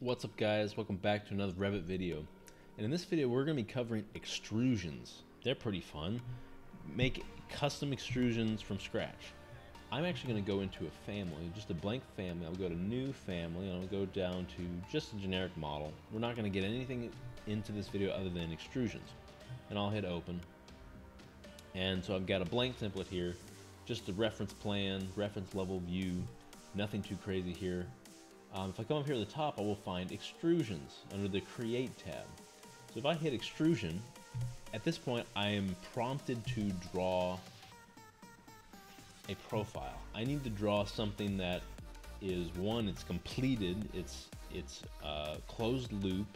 What's up guys, welcome back to another Revit video. And in this video we're going to be covering extrusions. They're pretty fun. Make custom extrusions from scratch. I'm actually going to go into a family, just a blank family. I'll go to new family and I'll go down to just a generic model. We're not going to get anything into this video other than extrusions. And I'll hit open. And so I've got a blank template here, just a reference plan, reference level view, nothing too crazy here. Um, if I come up here at the top, I will find extrusions under the create tab. So if I hit extrusion, at this point I am prompted to draw a profile. I need to draw something that is one, it's completed, it's it's uh, closed loop,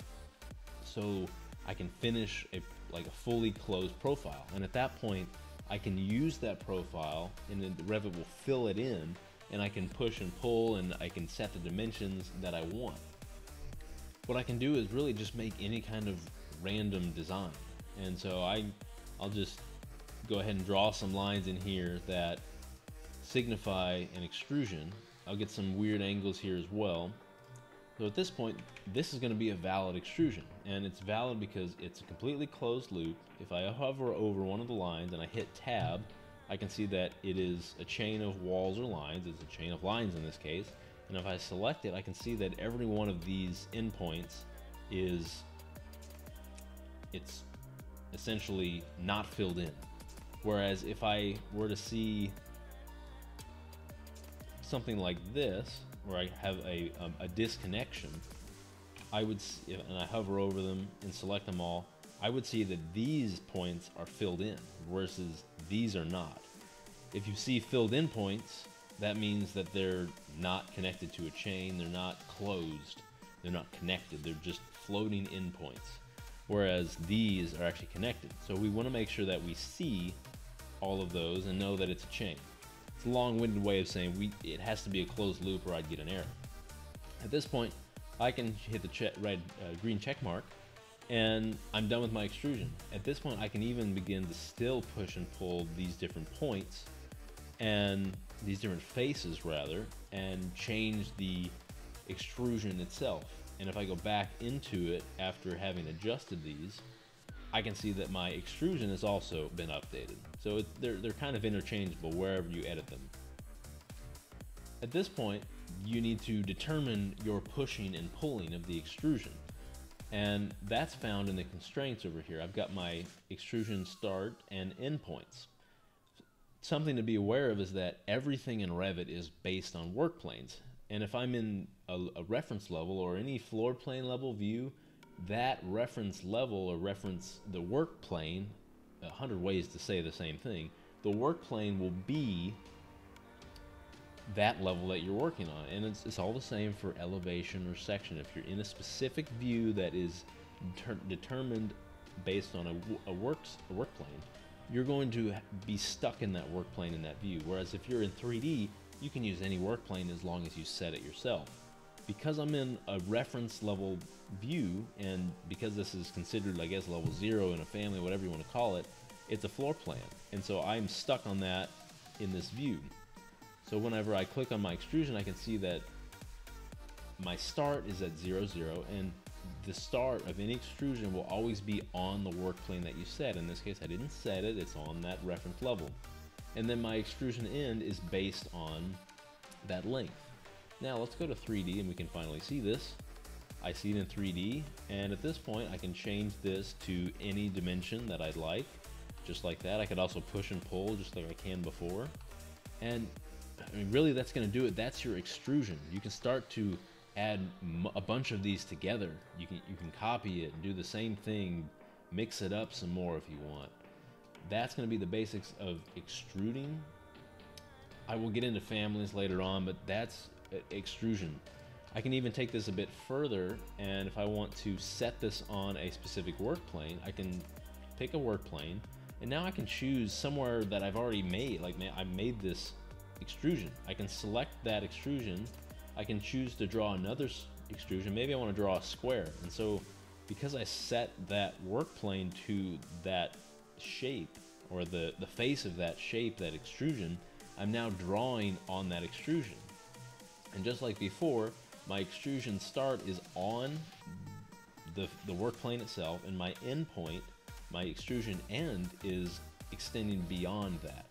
so I can finish a like a fully closed profile. And at that point, I can use that profile, and then Revit will fill it in and I can push and pull and I can set the dimensions that I want. What I can do is really just make any kind of random design. And so I, I'll just go ahead and draw some lines in here that signify an extrusion. I'll get some weird angles here as well. So at this point, this is going to be a valid extrusion, and it's valid because it's a completely closed loop. If I hover over one of the lines and I hit tab, I can see that it is a chain of walls or lines. It's a chain of lines in this case. And if I select it, I can see that every one of these endpoints is, it's essentially not filled in. Whereas if I were to see something like this, where I have a, a, a disconnection, I would, see, and I hover over them and select them all, I would see that these points are filled in versus these are not. If you see filled in points, that means that they're not connected to a chain, they're not closed, they're not connected, they're just floating in points. Whereas these are actually connected. So we want to make sure that we see all of those and know that it's a chain. It's a long-winded way of saying we it has to be a closed loop or I'd get an error. At this point, I can hit the red uh, green check mark and I'm done with my extrusion. At this point, I can even begin to still push and pull these different points and these different faces rather, and change the extrusion itself. And if I go back into it after having adjusted these, I can see that my extrusion has also been updated. So it, they're, they're kind of interchangeable wherever you edit them. At this point, you need to determine your pushing and pulling of the extrusion. And that's found in the constraints over here. I've got my extrusion start and end points. Something to be aware of is that everything in Revit is based on work planes. And if I'm in a, a reference level or any floor plane level view, that reference level or reference the work plane, a hundred ways to say the same thing, the work plane will be that level that you're working on. And it's, it's all the same for elevation or section. If you're in a specific view that is determined based on a, a, works, a work plane, you're going to be stuck in that work plane in that view. Whereas if you're in 3D, you can use any work plane as long as you set it yourself. Because I'm in a reference level view, and because this is considered, I guess, level zero in a family, whatever you want to call it, it's a floor plan. And so I'm stuck on that in this view. So whenever I click on my extrusion, I can see that my start is at 0, 0, and the start of any extrusion will always be on the work plane that you set. In this case, I didn't set it, it's on that reference level. And then my extrusion end is based on that length. Now let's go to 3D and we can finally see this. I see it in 3D, and at this point I can change this to any dimension that I'd like, just like that. I could also push and pull just like I can before. And I mean, really, that's going to do it. That's your extrusion. You can start to add a bunch of these together. You can you can copy it and do the same thing, mix it up some more if you want. That's going to be the basics of extruding. I will get into families later on, but that's uh, extrusion. I can even take this a bit further, and if I want to set this on a specific work plane, I can pick a work plane, and now I can choose somewhere that I've already made. Like I made this extrusion. I can select that extrusion. I can choose to draw another extrusion. Maybe I want to draw a square. And so because I set that work plane to that shape or the, the face of that shape, that extrusion, I'm now drawing on that extrusion. And just like before, my extrusion start is on the, the work plane itself, and my end point, my extrusion end, is extending beyond that.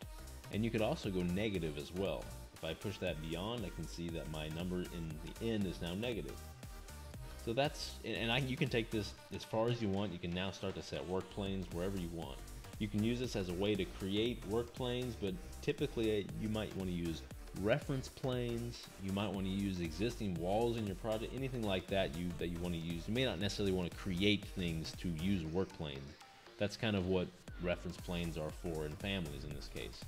And you could also go negative as well. If I push that beyond, I can see that my number in the end is now negative. So that's, and I, you can take this as far as you want. You can now start to set work planes wherever you want. You can use this as a way to create work planes, but typically uh, you might want to use reference planes. You might want to use existing walls in your project, anything like that you that you want to use. You may not necessarily want to create things to use work planes. That's kind of what reference planes are for in families in this case.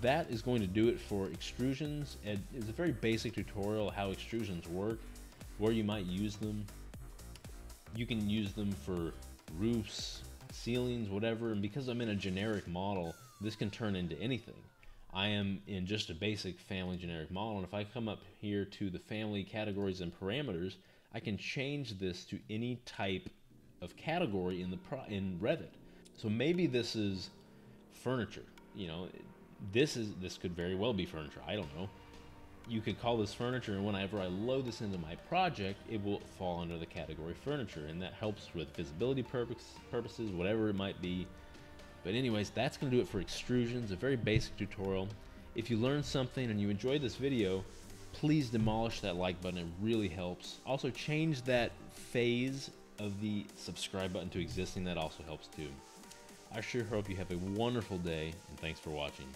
That is going to do it for extrusions. It's a very basic tutorial how extrusions work, where you might use them. You can use them for roofs, ceilings, whatever, and because I'm in a generic model, this can turn into anything. I am in just a basic family generic model, and if I come up here to the family categories and parameters, I can change this to any type of category in the in Revit. So maybe this is furniture. You know, this is this could very well be furniture. I don't know. You could call this furniture, and whenever I load this into my project, it will fall under the category furniture, and that helps with visibility purpose, purposes, whatever it might be. But anyways, that's going to do it for extrusions, a very basic tutorial. If you learned something and you enjoyed this video, please demolish that like button, it really helps. Also change that phase of the subscribe button to existing, that also helps too. I sure hope you have a wonderful day, and thanks for watching.